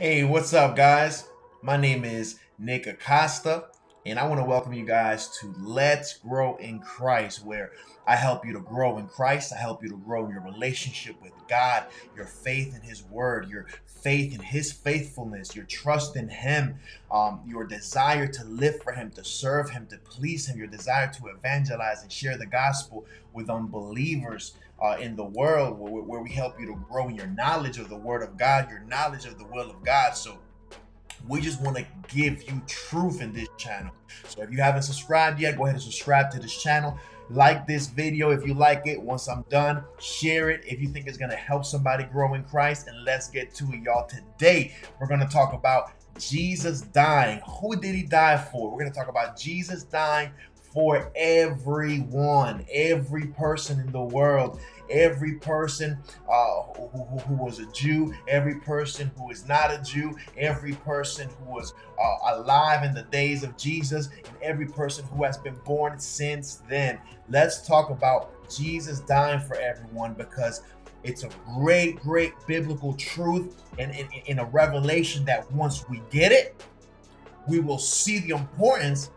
Hey, what's up, guys? My name is Nick Acosta, and I want to welcome you guys to Let's Grow in Christ, where I help you to grow in Christ. I help you to grow in your relationship with God, your faith in His Word, your faith in His faithfulness, your trust in Him, um, your desire to live for Him, to serve Him, to please Him, your desire to evangelize and share the gospel with unbelievers uh, in the world where, where we help you to grow in your knowledge of the Word of God, your knowledge of the will of God. So we just want to give you truth in this channel. So if you haven't subscribed yet, go ahead and subscribe to this channel. Like this video if you like it. Once I'm done, share it if you think it's going to help somebody grow in Christ. And let's get to it, y'all. Today, we're going to talk about Jesus dying. Who did he die for? We're going to talk about Jesus dying for everyone, every person in the world, every person uh, who, who, who, was a Jew, every person who is not a Jew, every person who was uh, alive in the days of Jesus, and every person who has been born since then. Let's talk about Jesus dying for everyone because it's a great, great biblical truth and in a revelation that once we get it, we will see the importance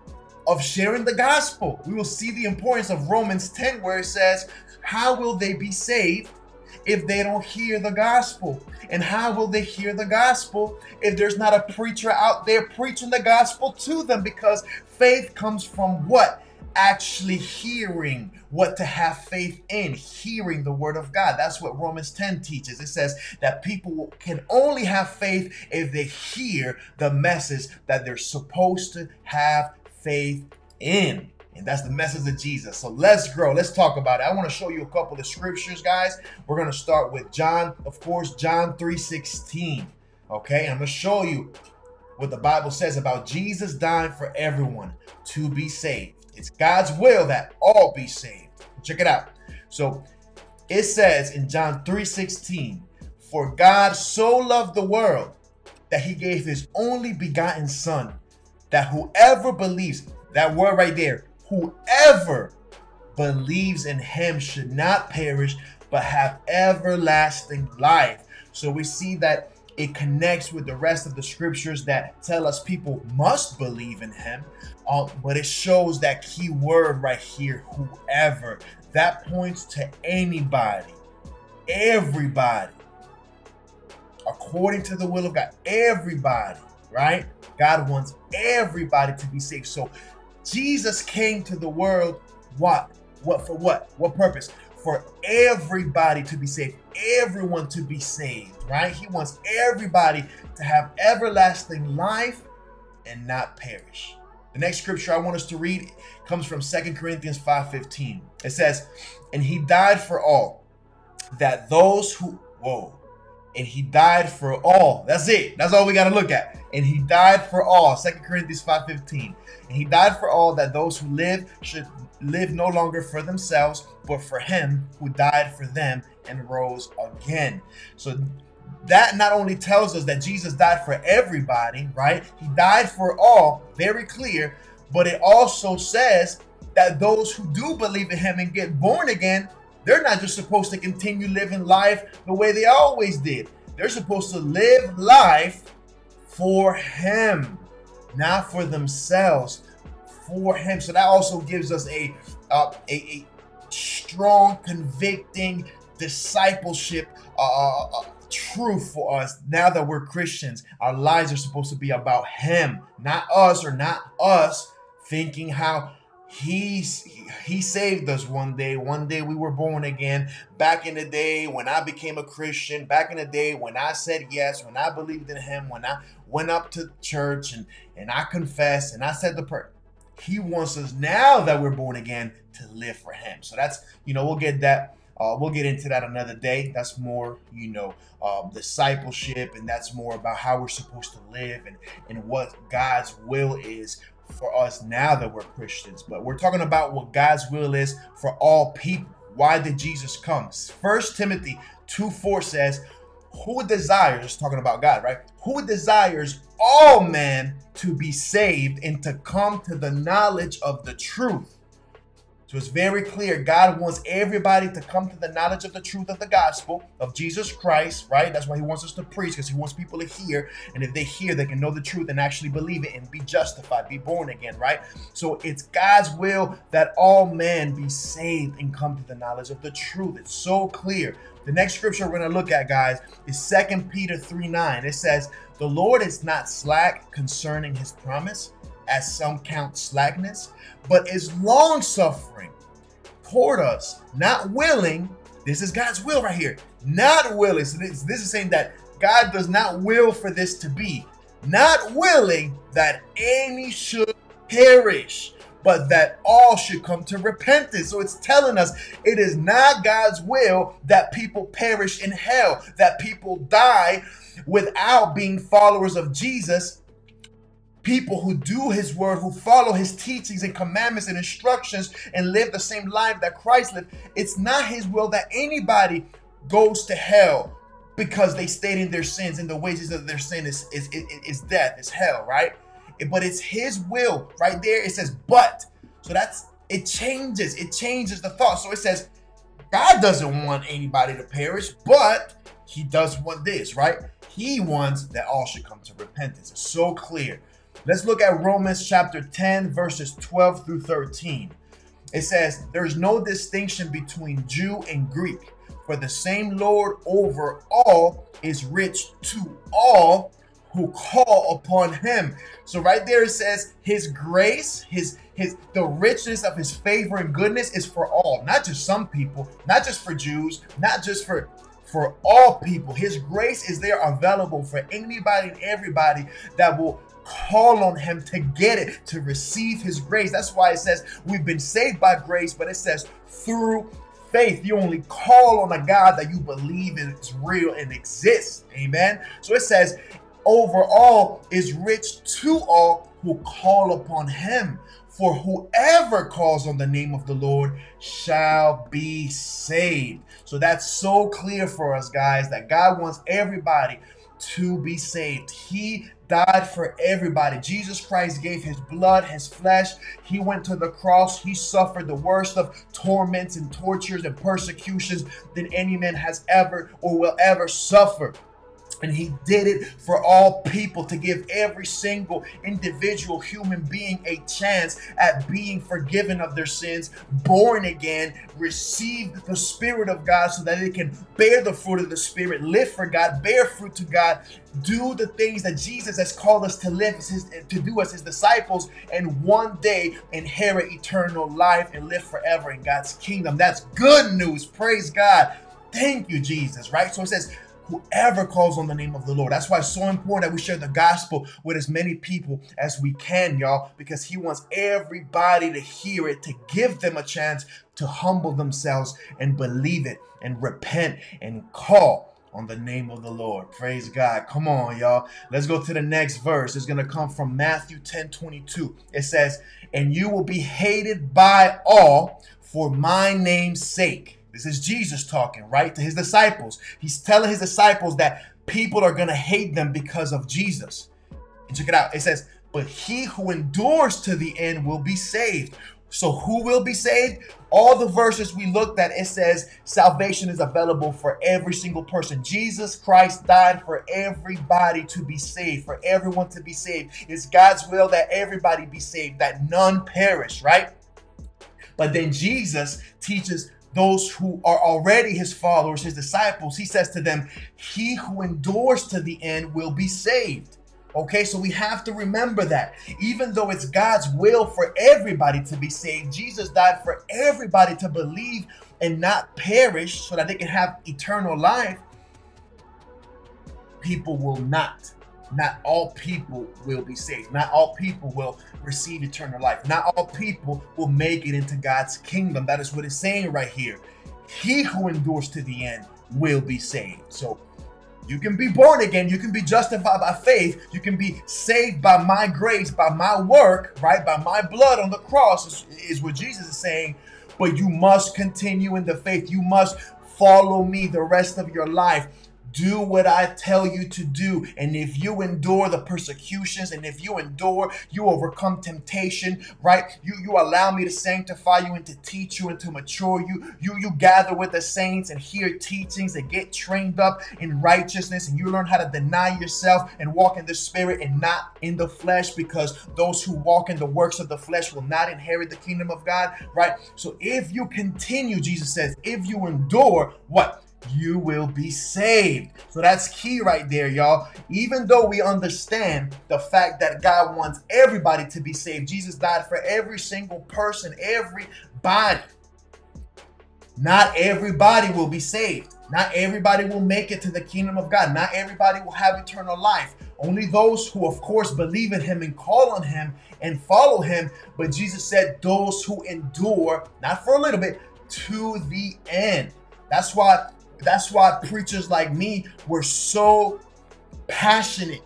of sharing the gospel. We will see the importance of Romans 10, where it says, How will they be saved if they don't hear the gospel? And how will they hear the gospel if there's not a preacher out there preaching the gospel to them? Because faith comes from what? Actually hearing what to have faith in, hearing the word of God. That's what Romans 10 teaches. It says that people can only have faith if they hear the message that they're supposed to have faith in. And that's the message of Jesus. So let's grow. Let's talk about it. I want to show you a couple of scriptures, guys. We're going to start with John, of course, John 3:16. Okay, I'm going to show you what the Bible says about Jesus dying for everyone to be saved. It's God's will that all be saved. Check it out. So it says in John 3:16, "For God so loved the world that he gave his only begotten son that whoever believes, that word right there, whoever believes in him should not perish, but have everlasting life. So we see that it connects with the rest of the scriptures that tell us people must believe in him. Uh, but it shows that key word right here, whoever. That points to anybody, everybody, according to the will of God, everybody right? God wants everybody to be saved. So Jesus came to the world what? What for what? What purpose? For everybody to be saved, everyone to be saved, right? He wants everybody to have everlasting life and not perish. The next scripture I want us to read comes from Second Corinthians 5:15. It says, "And he died for all, that those who whoa, and he died for all. That's it. That's all we got to look at. And he died for all. Second Corinthians 5:15. And he died for all that those who live should live no longer for themselves, but for him who died for them and rose again. So that not only tells us that Jesus died for everybody, right? He died for all, very clear, but it also says that those who do believe in him and get born again they're not just supposed to continue living life the way they always did. They're supposed to live life for Him, not for themselves, for Him. So that also gives us a, uh, a, a strong, convicting discipleship uh, uh, uh, truth for us now that we're Christians. Our lives are supposed to be about Him, not us or not us thinking how He's he saved us one day. One day we were born again. Back in the day when I became a Christian, back in the day when I said yes, when I believed in him, when I went up to church and and I confessed and I said the prayer. He wants us now that we're born again to live for him. So that's, you know, we'll get that uh, we'll get into that another day. That's more, you know, uh, discipleship, and that's more about how we're supposed to live and, and what God's will is for us now that we're Christians, but we're talking about what God's will is for all people. Why did Jesus come? First Timothy 2 4 says, Who desires, talking about God, right? Who desires all men to be saved and to come to the knowledge of the truth. So it's very clear God wants everybody to come to the knowledge of the truth of the gospel of Jesus Christ, right? That's why he wants us to preach because he wants people to hear. And if they hear, they can know the truth and actually believe it and be justified, be born again, right? So it's God's will that all men be saved and come to the knowledge of the truth. It's so clear. The next scripture we're going to look at, guys, is Second Peter 3 9. It says, The Lord is not slack concerning his promise, as some count slackness, but is long suffering toward us, not willing. This is God's will right here. Not willing. So this, this is saying that God does not will for this to be. Not willing that any should perish, but that all should come to repentance. So it's telling us it is not God's will that people perish in hell, that people die without being followers of Jesus. People who do his word, who follow his teachings and commandments and instructions and live the same life that Christ lived. It's not his will that anybody goes to hell because they stayed in their sins and the wages of their sin is, is, is, is death, is hell, right? but it's his will right there. It says, but. So that's it changes. It changes the thought. So it says, God doesn't want anybody to perish, but he does want this, right? He wants that all should come to repentance. It's so clear. Let's look at Romans chapter 10, verses 12 through 13. It says, There's no distinction between Jew and Greek, for the same Lord over all is rich to all who call upon him. So right there it says his grace, his his the richness of his favor and goodness is for all, not just some people, not just for Jews, not just for for all people. His grace is there available for anybody and everybody that will call on him to get it, to receive his grace. That's why it says we've been saved by grace, but it says through faith. You only call on a God that you believe is real and exists. Amen. So it says, over all is rich to all who call upon him. For whoever calls on the name of the Lord shall be saved. So that's so clear for us, guys, that God wants everybody to be saved. He died for everybody. Jesus Christ gave his blood, his flesh. He went to the cross. He suffered the worst of torments and tortures and persecutions than any man has ever or will ever suffer. And he did it for all people to give every single individual human being a chance at being forgiven of their sins, born again, receive the Spirit of God so that they can bear the fruit of the Spirit, live for God, bear fruit to God, do the things that Jesus has called us to live, his, to do as his disciples, and one day inherit eternal life and live forever in God's kingdom. That's good news. Praise God. Thank you, Jesus, right? So it says, whoever calls on the name of the Lord. That's why it's so important that we share the gospel with as many people as we can, y'all, because He wants everybody to hear it, to give them a chance to humble themselves and believe it and repent and call on the name of the Lord. Praise God. Come on, y'all. Let's go to the next verse. It's going to come from Matthew 10 22. It says, And you will be hated by all for my name's sake. This is Jesus talking, right? To his disciples. He's telling his disciples that people are going to hate them because of Jesus. And check it out. It says, But he who endures to the end will be saved. So, who will be saved? All the verses we looked at, it says salvation is available for every single person. Jesus Christ died for everybody to be saved, for everyone to be saved. It's God's will that everybody be saved, that none perish, right? But then Jesus teaches those who are already his followers, his disciples, he says to them, He who endures to the end will be saved. Okay, so we have to remember that. Even though it's God's will for everybody to be saved, Jesus died for everybody to believe and not perish so that they can have eternal life. People will not not all people will be saved. Not all people will receive eternal life. Not all people will make it into God's kingdom. That is what it's saying right here. He who endures to the end will be saved. So you can be born again. You can be justified by faith. You can be saved by my grace, by my work, right? By my blood on the cross, is, is what Jesus is saying. But you must continue in the faith. You must follow me the rest of your life do what I tell you to do. And if you endure the persecutions and if you endure, you overcome temptation, right? You you allow me to sanctify you and to teach you and to mature you. You you gather with the saints and hear teachings and get trained up in righteousness and you learn how to deny yourself and walk in the spirit and not in the flesh because those who walk in the works of the flesh will not inherit the kingdom of God, right? So if you continue, Jesus says, if you endure, what? You will be saved. So that's key right there, y'all. Even though we understand the fact that God wants everybody to be saved, Jesus died for every single person, everybody. Not everybody will be saved. Not everybody will make it to the kingdom of God. Not everybody will have eternal life. Only those who, of course, believe in Him and call on Him and follow Him. But Jesus said, those who endure, not for a little bit, to the end. That's why that's why preachers like me were so passionate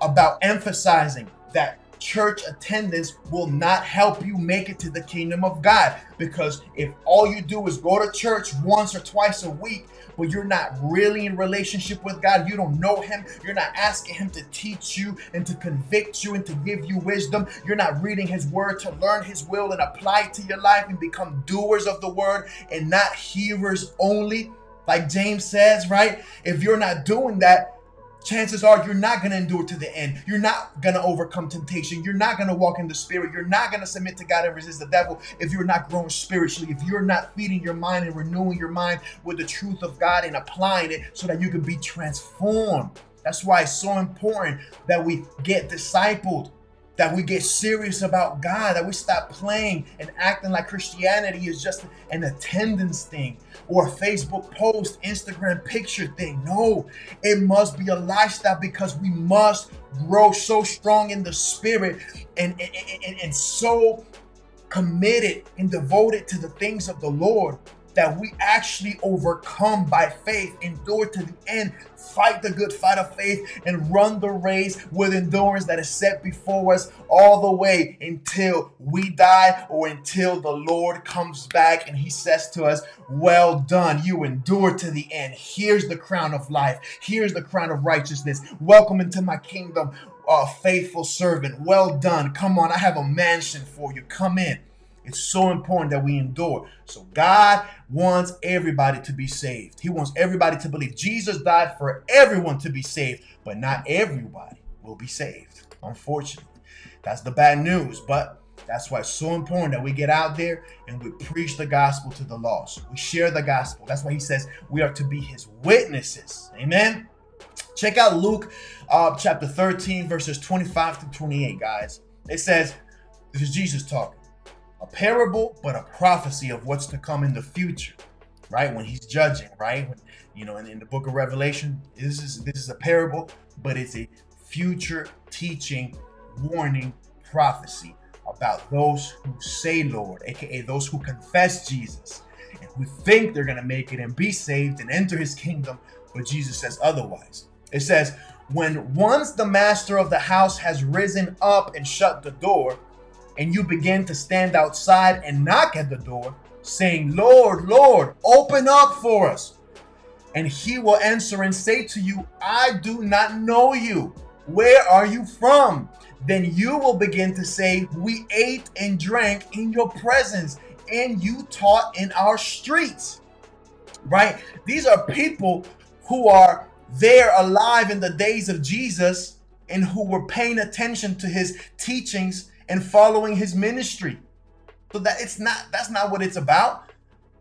about emphasizing that church attendance will not help you make it to the kingdom of God. Because if all you do is go to church once or twice a week, but you're not really in relationship with God, you don't know Him, you're not asking Him to teach you and to convict you and to give you wisdom, you're not reading His word to learn His will and apply it to your life and become doers of the word and not hearers only like James says, right? If you're not doing that, chances are you're not going to endure to the end. You're not going to overcome temptation. You're not going to walk in the spirit. You're not going to submit to God and resist the devil if you're not growing spiritually. If you're not feeding your mind and renewing your mind with the truth of God and applying it so that you can be transformed. That's why it's so important that we get discipled that we get serious about God, that we stop playing and acting like Christianity is just an attendance thing or a Facebook post, Instagram picture thing. No, it must be a lifestyle because we must grow so strong in the spirit and, and, and, and so committed and devoted to the things of the Lord that we actually overcome by faith, endure to the end, fight the good fight of faith, and run the race with endurance that is set before us all the way until we die or until the Lord comes back and he says to us, Well done, you endure to the end. Here's the crown of life, here's the crown of righteousness. Welcome into my kingdom, uh, faithful servant. Well done. Come on, I have a mansion for you. Come in. It's so important that we endure. So God wants everybody to be saved. He wants everybody to believe. Jesus died for everyone to be saved, but not everybody will be saved. Unfortunately, that's the bad news. But that's why it's so important that we get out there and we preach the gospel to the lost. We share the gospel. That's why he says we are to be his witnesses. Amen. Check out Luke uh, chapter 13, verses 25 to 28, guys. It says, This is Jesus talking a parable, but a prophecy of what's to come in the future, right? When he's judging, right? When, you know, in, in the book of Revelation, this is this is a parable, but it's a future teaching, warning, prophecy about those who say Lord, aka those who confess Jesus and who think they're gonna make it and be saved and enter his kingdom, but Jesus says otherwise. It says, when once the master of the house has risen up and shut the door, and you begin to stand outside and knock at the door, saying, Lord, Lord, open up for us. And he will answer and say to you, I do not know you. Where are you from? Then you will begin to say, We ate and drank in your presence, and you taught in our streets. Right? These are people who are there alive in the days of Jesus and who were paying attention to his teachings and following his ministry. So that it's not that's not what it's about.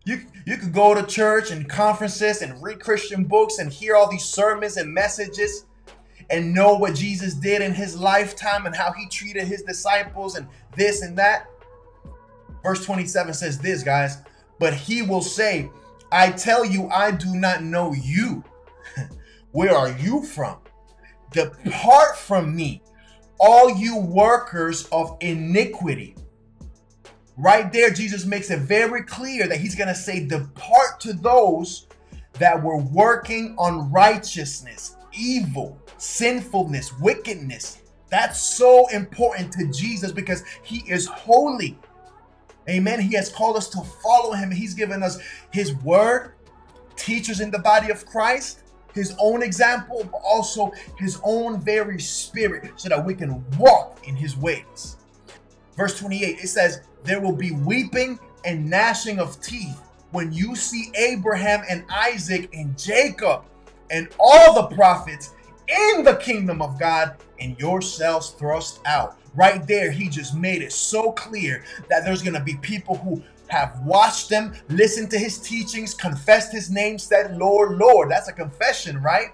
You you could go to church and conferences and read Christian books and hear all these sermons and messages and know what Jesus did in his lifetime and how he treated his disciples and this and that. Verse 27 says this, guys, but he will say, I tell you, I do not know you. Where are you from? Depart from me, all you workers of iniquity. Right there, Jesus makes it very clear that he's going to say, Depart to those that were working on righteousness, evil, sinfulness, wickedness. That's so important to Jesus because he is holy. Amen. He has called us to follow him. He's given us his word, teachers in the body of Christ, his own example, but also his own very spirit, so that we can walk in his ways. Verse 28, it says, There will be weeping and gnashing of teeth when you see Abraham and Isaac and Jacob and all the prophets in the kingdom of God and yourselves thrust out. Right there, he just made it so clear that there's going to be people who have watched them, listened to his teachings, confessed his name, said, Lord, Lord. That's a confession, right?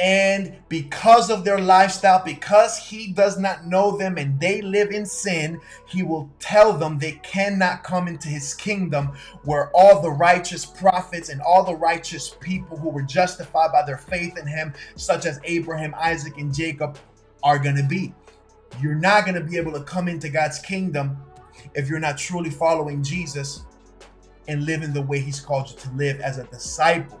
And because of their lifestyle, because he does not know them and they live in sin, he will tell them they cannot come into his kingdom where all the righteous prophets and all the righteous people who were justified by their faith in him, such as Abraham, Isaac, and Jacob, are going to be. You're not going to be able to come into God's kingdom if you're not truly following Jesus and living the way he's called you to live as a disciple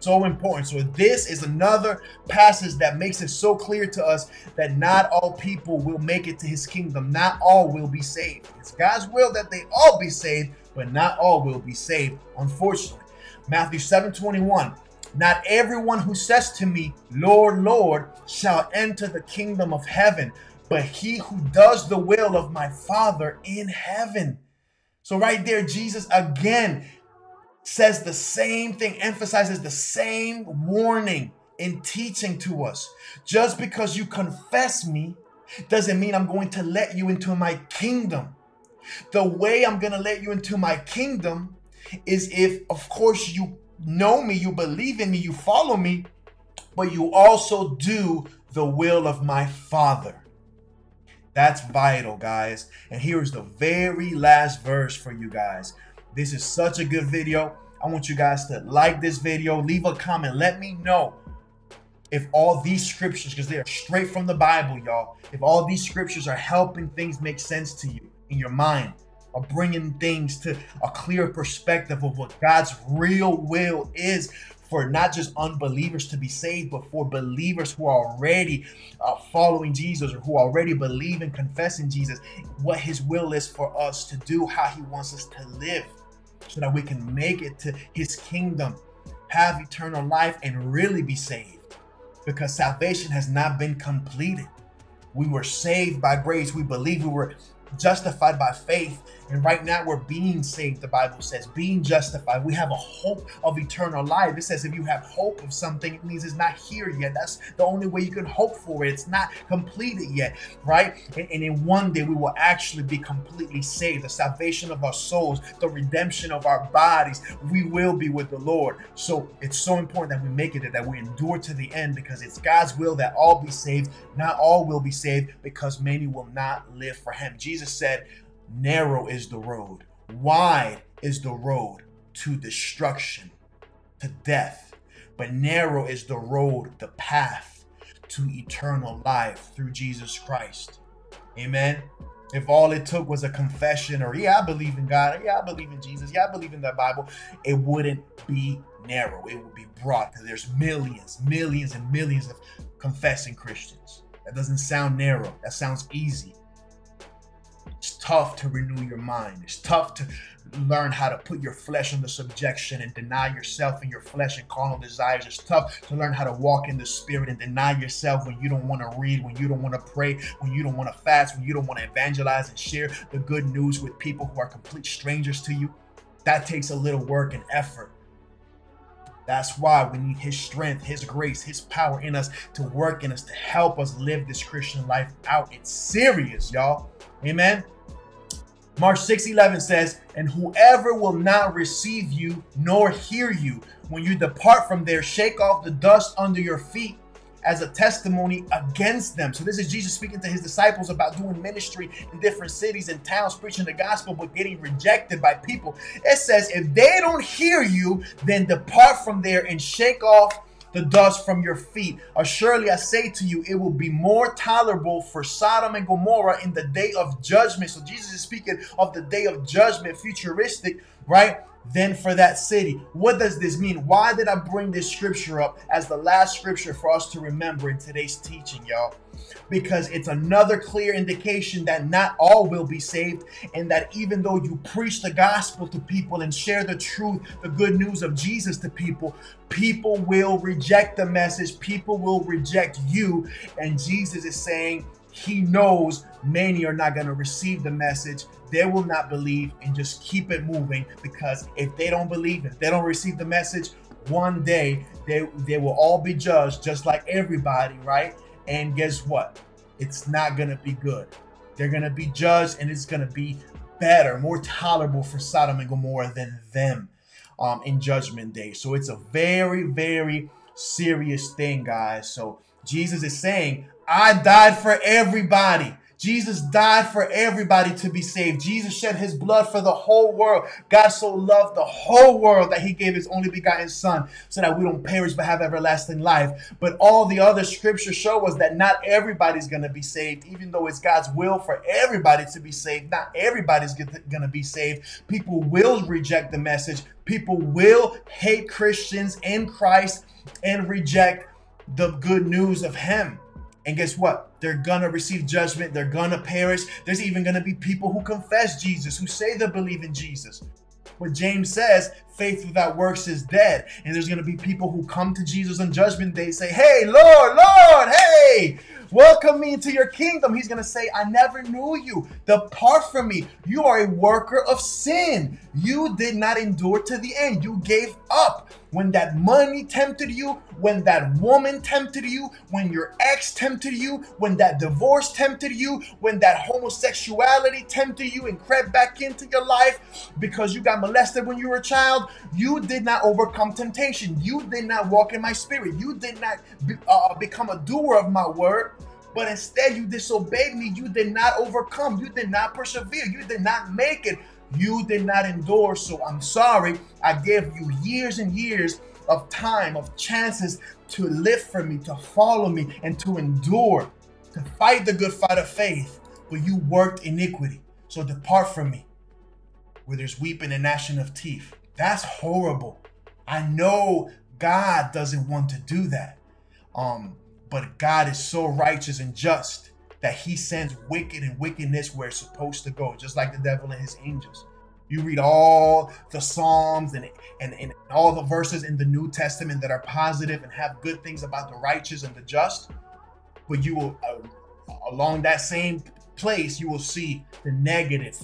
so important. So this is another passage that makes it so clear to us that not all people will make it to his kingdom. Not all will be saved. It's God's will that they all be saved, but not all will be saved, unfortunately. Matthew 7 21. Not everyone who says to me, Lord, Lord, shall enter the kingdom of heaven, but he who does the will of my Father in heaven. So, right there, Jesus again says the same thing, emphasizes the same warning in teaching to us. Just because you confess me doesn't mean I'm going to let you into my kingdom. The way I'm going to let you into my kingdom is if, of course, you know me, you believe in me, you follow me, but you also do the will of my Father. That's vital, guys. And here's the very last verse for you guys. This is such a good video. I want you guys to like this video, leave a comment, let me know if all these scriptures, because they are straight from the Bible, y'all, if all these scriptures are helping things make sense to you in your mind, or bringing things to a clear perspective of what God's real will is for not just unbelievers to be saved, but for believers who are already uh, following Jesus or who already believe and confess in Jesus, what His will is for us to do, how He wants us to live, so that we can make it to His kingdom, have eternal life, and really be saved. Because salvation has not been completed. We were saved by grace. We believe we were justified by faith. And right now we're being saved, the Bible says, being justified. We have a hope of eternal life. It says if you have hope of something, it means it's not here yet. That's the only way you can hope for it. It's not completed yet, right? And, and in one day we will actually be completely saved. The salvation of our souls, the redemption of our bodies, we will be with the Lord. So it's so important that we make it that we endure to the end because it's God's will that all be saved. Not all will be saved because many will not live for Him. Jesus said, Narrow is the road, wide is the road to destruction, to death. But narrow is the road, the path to eternal life through Jesus Christ. Amen. If all it took was a confession or, yeah, I believe in God, or, yeah, I believe in Jesus, yeah, I believe in the Bible, it wouldn't be narrow. It would be broad because there's millions, millions, and millions of confessing Christians. That doesn't sound narrow. That sounds easy. It's tough to renew your mind. It's tough to learn how to put your flesh under subjection and deny yourself and your flesh and carnal desires. It's tough to learn how to walk in the spirit and deny yourself when you don't want to read, when you don't want to pray, when you don't want to fast, when you don't want to evangelize and share the good news with people who are complete strangers to you. That takes a little work and effort. That's why we need His strength, His grace, His power in us to work in us to help us live this Christian life out. It's serious, y'all. Amen. Mark 6 11 says, And whoever will not receive you nor hear you, when you depart from there, shake off the dust under your feet as a testimony against them. So, this is Jesus speaking to his disciples about doing ministry in different cities and towns, preaching the gospel, but getting rejected by people. It says, If they don't hear you, then depart from there and shake off the dust from your feet. Surely I say to you, it will be more tolerable for Sodom and Gomorrah in the day of judgment. So Jesus is speaking of the day of judgment, futuristic, right? Than for that city. What does this mean? Why did I bring this scripture up as the last scripture for us to remember in today's teaching, y'all? Because it's another clear indication that not all will be saved, and that even though you preach the gospel to people and share the truth, the good news of Jesus to people, people will reject the message, people will reject you. And Jesus is saying, he knows many are not going to receive the message. They will not believe and just keep it moving because if they don't believe, if they don't receive the message, one day they, they will all be judged just like everybody, right? And guess what? It's not going to be good. They're going to be judged and it's going to be better, more tolerable for Sodom and Gomorrah than them um, in judgment day. So it's a very, very serious thing, guys. So Jesus is saying, I died for everybody. Jesus died for everybody to be saved. Jesus shed his blood for the whole world. God so loved the whole world that he gave his only begotten son so that we don't perish but have everlasting life. But all the other scriptures show us that not everybody's going to be saved, even though it's God's will for everybody to be saved. Not everybody's going to be saved. People will reject the message. People will hate Christians in Christ and reject the good news of him. And guess what? They're gonna receive judgment. They're gonna perish. There's even gonna be people who confess Jesus, who say they believe in Jesus. But James says, faith without works is dead. And there's gonna be people who come to Jesus on judgment day, say, Hey, Lord, Lord, hey, welcome me into your kingdom. He's gonna say, I never knew you. Depart from me. You are a worker of sin. You did not endure to the end. You gave up when that money tempted you, when that woman tempted you, when your ex tempted you, when that divorce tempted you, when that homosexuality tempted you and crept back into your life because you got molested when you were a child, you did not overcome temptation. You did not walk in my spirit. You did not be, uh, become a doer of my word. But instead, you disobeyed me. You did not overcome. You did not persevere. You did not make it. You did not endure, so I'm sorry. I gave you years and years of time, of chances to live for me, to follow me, and to endure, to fight the good fight of faith. But you worked iniquity. So depart from me, where there's weeping and gnashing of teeth. That's horrible. I know God doesn't want to do that. Um, but God is so righteous and just that he sends wicked and wickedness where it's supposed to go, just like the devil and his angels. You read all the Psalms and, and, and all the verses in the New Testament that are positive and have good things about the righteous and the just, but you will, uh, along that same place, you will see the negative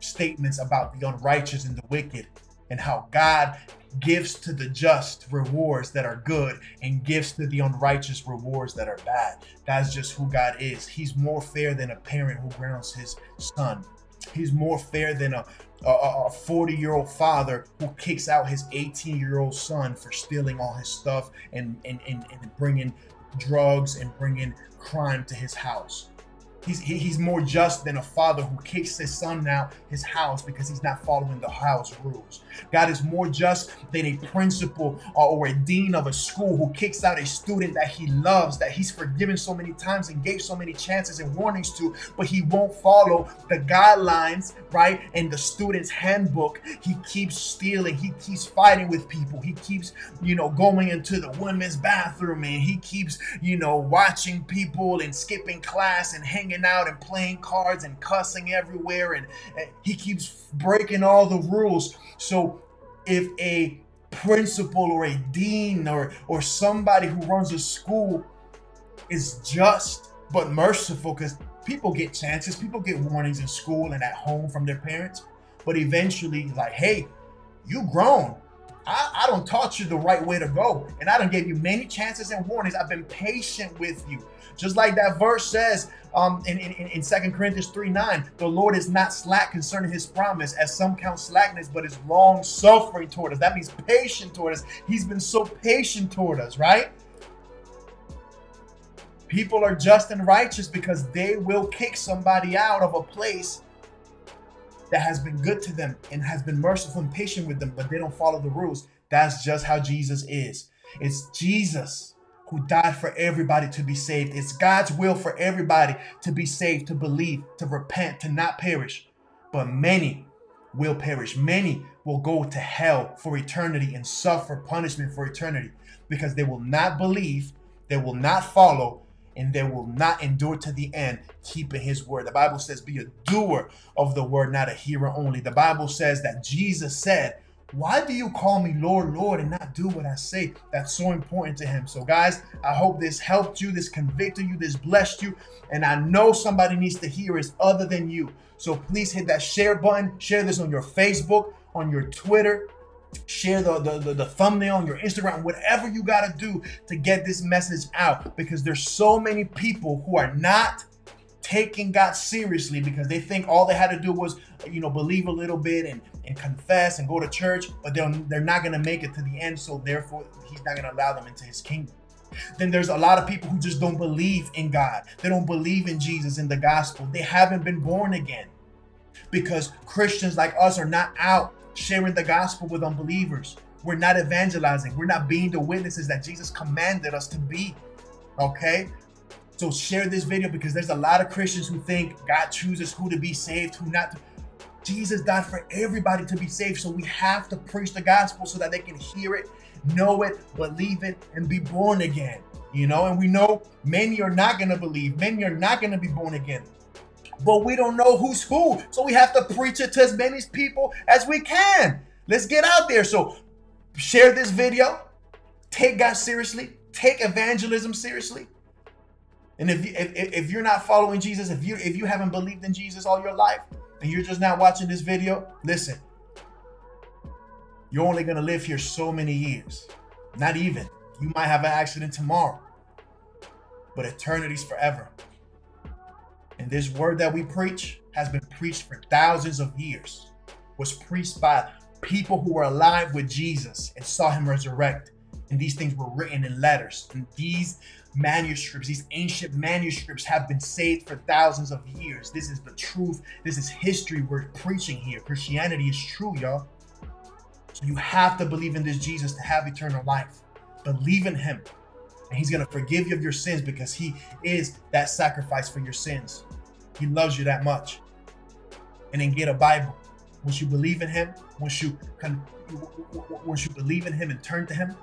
statements about the unrighteous and the wicked and how God gives to the just rewards that are good and gives to the unrighteous rewards that are bad. That's just who God is. He's more fair than a parent who grounds his son. He's more fair than a a 40 year old father who kicks out his 18 year old son for stealing all his stuff and, and, and, and bringing drugs and bringing crime to his house. He's, he, he's more just than a father who kicks his son out his house because he's not following the house rules. God is more just than a principal or a dean of a school who kicks out a student that he loves, that he's forgiven so many times and gave so many chances and warnings to, but he won't follow the guidelines, right? And the student's handbook. He keeps stealing, he keeps fighting with people, he keeps, you know, going into the women's bathroom and he keeps, you know, watching people and skipping class and hanging hanging out and playing cards and cussing everywhere and, and he keeps breaking all the rules so if a principal or a dean or or somebody who runs a school is just but merciful because people get chances people get warnings in school and at home from their parents but eventually like hey you grown I, I don't taught you the right way to go. And I don't give you many chances and warnings. I've been patient with you. Just like that verse says um, in, in, in 2 Corinthians 3 9, the Lord is not slack concerning his promise, as some count slackness, but is long suffering toward us. That means patient toward us. He's been so patient toward us, right? People are just and righteous because they will kick somebody out of a place that has been good to them and has been merciful and patient with them, but they don't follow the rules. That's just how Jesus is. It's Jesus who died for everybody to be saved. It's God's will for everybody to be saved, to believe, to repent, to not perish. But many will perish. Many will go to hell for eternity and suffer punishment for eternity because they will not believe, they will not follow, and they will not endure to the end, keeping his word. The Bible says, Be a doer of the word, not a hearer only. The Bible says that Jesus said, why do you call me Lord, Lord, and not do what I say? That's so important to him. So, guys, I hope this helped you, this convicted you, this blessed you. And I know somebody needs to hear it other than you. So please hit that share button. Share this on your Facebook, on your Twitter. Share the, the, the, the thumbnail on your Instagram, whatever you got to do to get this message out. Because there's so many people who are not taking God seriously because they think all they had to do was, you know, believe a little bit and, and confess and go to church, but they're, they're not going to make it to the end. So therefore, he's not going to allow them into his kingdom. Then there's a lot of people who just don't believe in God. They don't believe in Jesus, in the gospel. They haven't been born again because Christians like us are not out sharing the gospel with unbelievers. We're not evangelizing. We're not being the witnesses that Jesus commanded us to be. Okay? So share this video because there's a lot of Christians who think God chooses who to be saved, who not to. Jesus died for everybody to be saved. So we have to preach the gospel so that they can hear it, know it, believe it, and be born again. You know, and we know many are not going to believe, many are not going to be born again. But we don't know who's who. So we have to preach it to as many people as we can. Let's get out there. So share this video, take God seriously, take evangelism seriously and if, you, if if you're not following Jesus, if you if you haven't believed in Jesus all your life, and you're just not watching this video, listen. You're only gonna live here so many years. Not even. You might have an accident tomorrow. But eternity's forever. And this word that we preach has been preached for thousands of years. Was preached by people who were alive with Jesus and saw him resurrect. And these things were written in letters. And these manuscripts, these ancient manuscripts have been saved for thousands of years. This is the truth. This is history we're preaching here. Christianity is true, y'all. So you have to believe in this Jesus to have eternal life. Believe in him. And he's going to forgive you of your sins because he is that sacrifice for your sins. He loves you that much. And then get a Bible. Once you believe in him, once you once you believe in him and turn to him,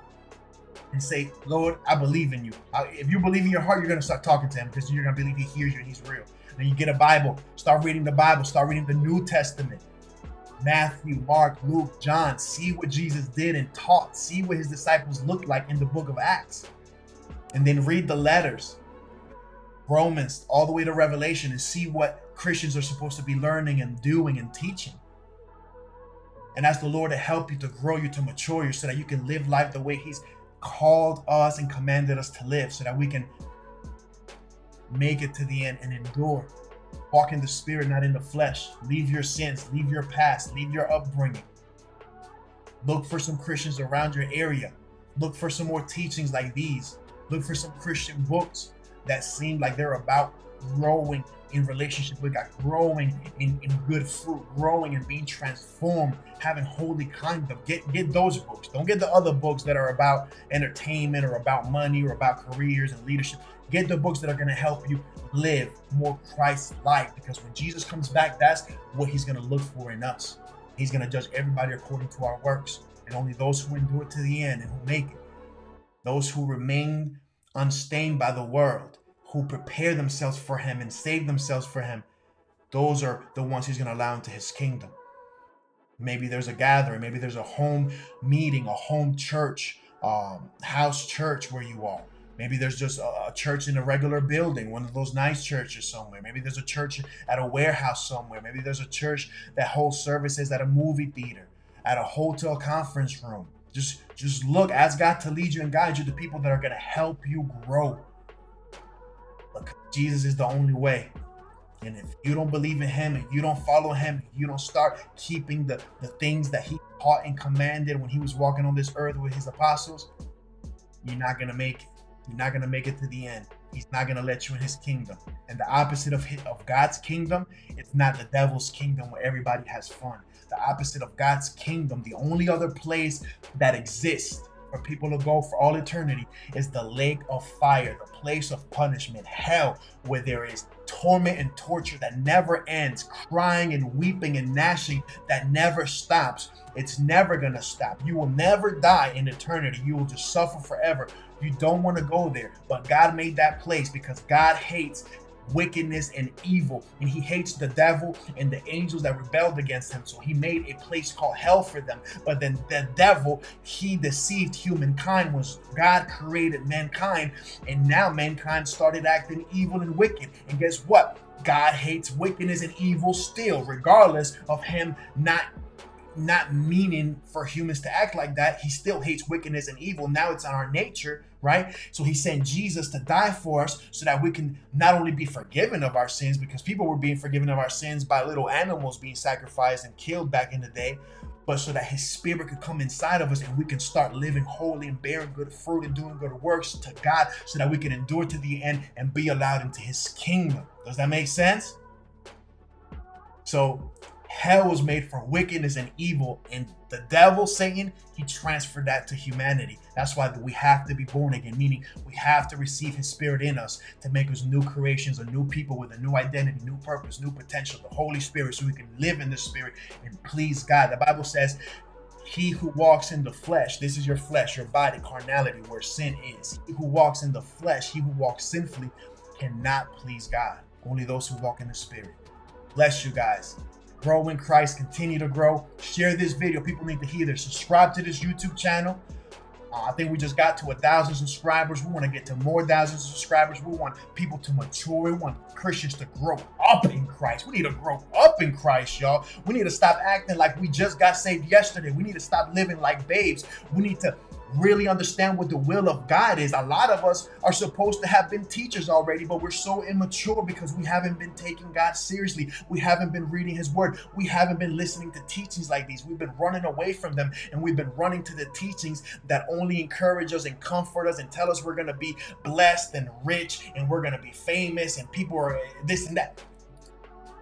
and say, Lord, I believe in you. If you believe in your heart, you're going to start talking to him because you're going to believe he hears you and he's real. Then you get a Bible, start reading the Bible, start reading the New Testament. Matthew, Mark, Luke, John, see what Jesus did and taught. See what his disciples looked like in the book of Acts. And then read the letters, Romans, all the way to Revelation, and see what Christians are supposed to be learning and doing and teaching. And ask the Lord to help you to grow you, to mature you, so that you can live life the way He's called us and commanded us to live so that we can make it to the end and endure. Walk in the spirit, not in the flesh. Leave your sins, leave your past, leave your upbringing. Look for some Christians around your area. Look for some more teachings like these. Look for some Christian books that seem like they're about growing in relationship with God, growing in, in good fruit, growing and being transformed, having holy conduct. Get get those books. Don't get the other books that are about entertainment or about money or about careers and leadership. Get the books that are going to help you live more Christ-like. Because when Jesus comes back, that's what He's going to look for in us. He's going to judge everybody according to our works, and only those who endure to the end and who make it, those who remain unstained by the world who prepare themselves for him and save themselves for him, those are the ones he's going to allow into his kingdom. Maybe there's a gathering, maybe there's a home meeting, a home church, um, house church where you are. Maybe there's just a, church in a regular building, one of those nice churches somewhere. Maybe there's a church at a warehouse somewhere. Maybe there's a church that holds services at a movie theater, at a hotel conference room. Just just look, ask God to lead you and guide you to people that are going to help you grow Jesus is the only way. And if you don't believe in him and you don't follow him, you don't start keeping the, the things that he taught and commanded when he was walking on this earth with his apostles, you're not going to make it. You're not going to make it to the end. He's not going to let you in his kingdom. And the opposite of, his, of God's kingdom, it's not the devil's kingdom where everybody has fun. The opposite of God's kingdom, the only other place that exists for people to go for all eternity is the lake of fire, the place of punishment, hell, where there is torment and torture that never ends, crying and weeping and gnashing that never stops. It's never going to stop. You will never die in eternity. You will just suffer forever. You don't want to go there. But God made that place because God hates wickedness and evil and he hates the devil and the angels that rebelled against him. So he made a place called hell for them. But then the devil he deceived humankind. Was god created mankind and now mankind started acting evil and wicked. And guess what? God hates wickedness and evil still regardless of him not not meaning for humans to act like that. He still hates wickedness and evil. Now it's in our nature, right? So he sent Jesus to die for us so that we can not only be forgiven of our sins, because people were being forgiven of our sins by little animals being sacrificed and killed back in the day, but so that his spirit could come inside of us and we can start living holy and bearing good fruit and doing good works to God so that we can endure to the end and be allowed into his kingdom. Does that make sense? So hell was made for wickedness and evil and the devil satan he transferred that to humanity that's why we have to be born again meaning we have to receive his spirit in us to make us new creations a new people with a new identity new purpose new potential the holy spirit so we can live in the spirit and please god the bible says he who walks in the flesh, this is your flesh, your body, carnality, where sin is. He who walks in the flesh, he who walks sinfully, cannot please God. Only those who walk in the spirit. Bless you guys grow in Christ, continue to grow. Share this video. People need to hear this. Subscribe to this YouTube channel. Uh, I think we just got to a thousand subscribers. We want to get to more thousands of subscribers. We want people to mature. We want Christians to grow up in Christ. We need to grow up in Christ, y'all. We need to stop acting like we just got saved yesterday. We need to stop living like babes. We need to really understand what the will of God is. A lot of us are supposed to have been teachers already, but we're so immature because we haven't been taking God seriously. We haven't been reading His Word. We haven't been listening to teachings like these. We've been running away from them and we've been running to the teachings that only encourage us and comfort us and tell us we're going to be blessed and rich and we're going to be famous and people are this and that.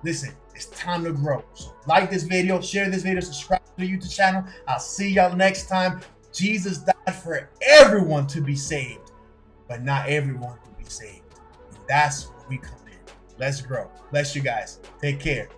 Listen, it's time to grow. So like this video, share this video, subscribe to the YouTube channel. I'll see y'all next time. Jesus died for everyone to be saved, but not everyone to be saved. And that's where we come in. Let's grow. Bless you guys. Take care.